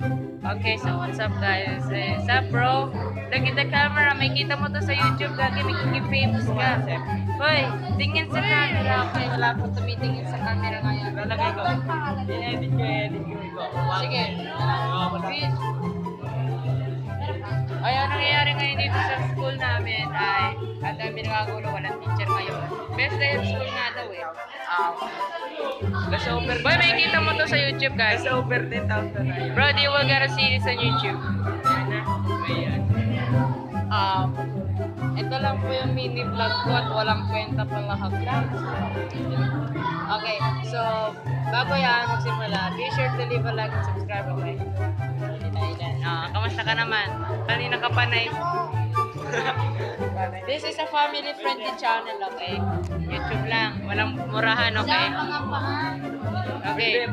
Okay, so what's up guys? Eh, sa bro, look at the camera. May kita mo to sa YouTube. Magiging famous ka. Hoy, tingin sa camera. Okay, wala po tumitingin sa camera ngayon. Lalagay ko. I-edit ko, i-edit ko. Sige. Sige. Ay, ang nangyayari ngayon dito sa school namin ay ang dami nakagulo, walang teacher. Best day of school nga daw eh. Um, Kasi over. boy, may kita mo to sa YouTube guys. Kasi over 10,000 na. Bro, you will gotta see this on YouTube. Ayan na. Ayan. Um, ito lang po yung mini vlog ko at walang kwenta pa lahat lang. Okay, so bago yan magsimula, be sure to leave a like and subscribe, okay? Ah, kamusta ka naman? Kanina ka pa na This is a family-friendly channel, okay? YouTube lang, walang murahan, okay? Okay.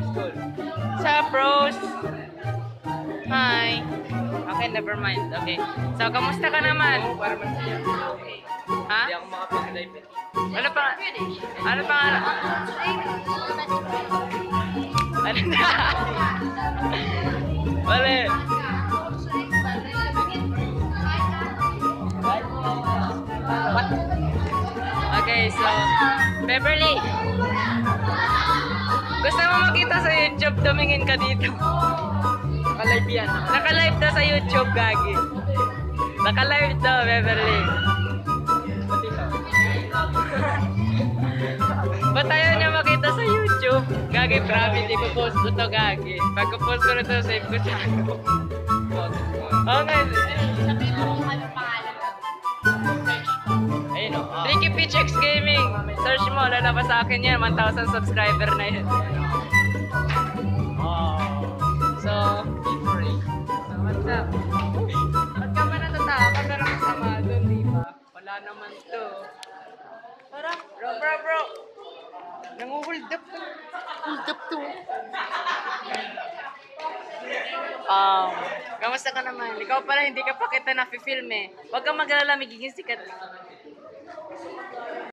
Sa bros. Hi. Okay, never mind. Okay. So, kamusta ka naman? Oo, para masaya. Ha? Hindi ako makapag-live. eh. Ano pa? Ano pa? Ano na? Wala. So, Beverly. Gusto mo makita sa YouTube, tumingin ka dito. Naka-live yan. Naka-live daw sa YouTube, Gagi. Naka-live daw, Beverly. Ba't ayaw niya makita sa YouTube? Gagi, promise, ipopost ko to, Gagi. Pagka-post ko na to, save ko sa ano. Oo nga. Ayun o. ah. Ricky Peach Gaming. Search mo, lalabas sa akin yan. 1,000 subscriber na yun. So, Free. so what's up? Ba't ka ba natatawa? Pero masama doon, di ba? Wala naman to. Tara, bro, bro, bro. Nangu-hold up. Hold up to. Um, kamusta ka naman? Ikaw pala hindi ka pa kita na-film eh. Huwag kang mag-alala, magiging sikat.